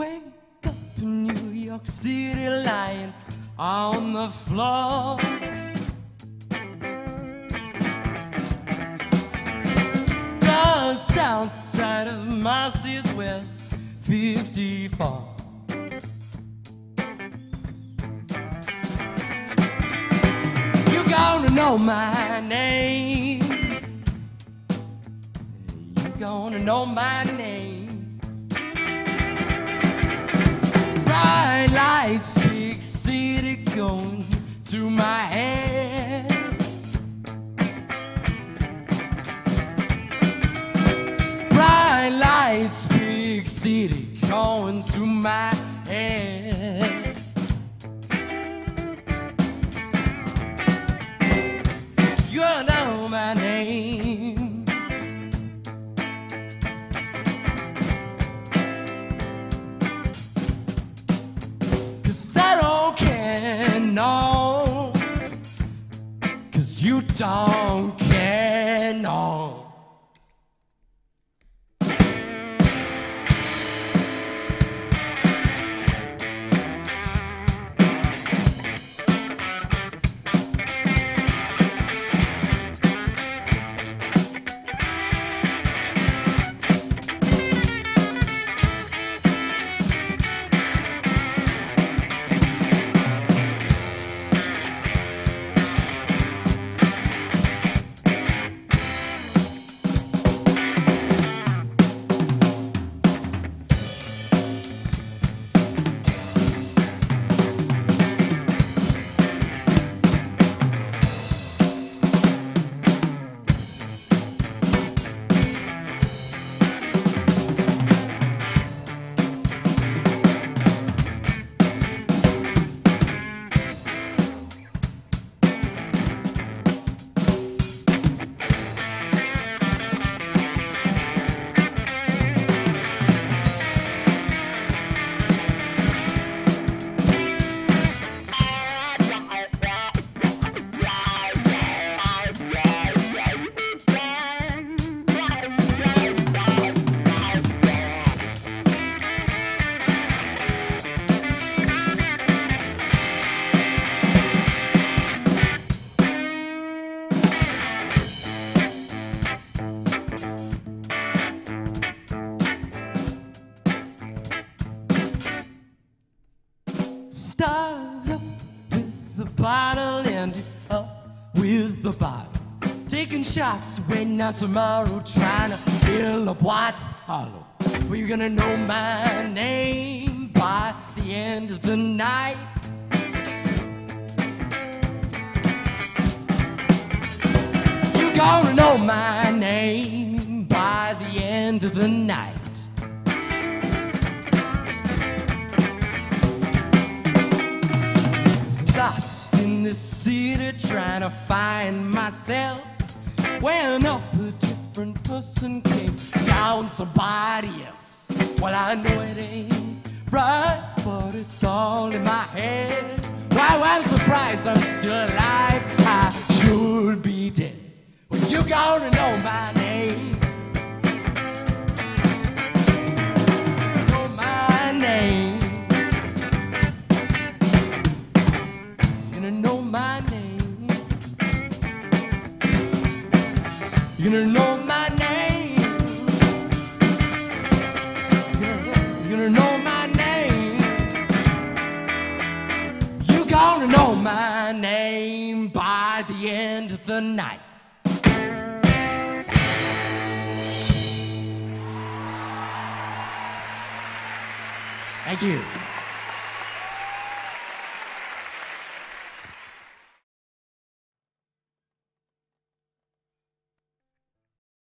Wake up New York City lying on the floor. Just outside of Marcy's West 54. You gonna know my name. You gonna know my name. Lights, big city going to my head. Bright lights, big city going to my head. No. Cause you don't care, no. Bottle and up with the bottle. Taking shots, waiting out tomorrow, trying to fill up what's hollow. Well, you're gonna know my name by the end of the night. You're gonna know my name by the end of the night. This city trying to find myself. When up a different person came down somebody else. Well, I know it ain't right, but it's all in my head. Why, I'm surprised I'm still alive. I should be dead. Well, you gonna know my name. You're gonna know my name. You're gonna, know my name. You're gonna know my name by the end of the night. Thank you.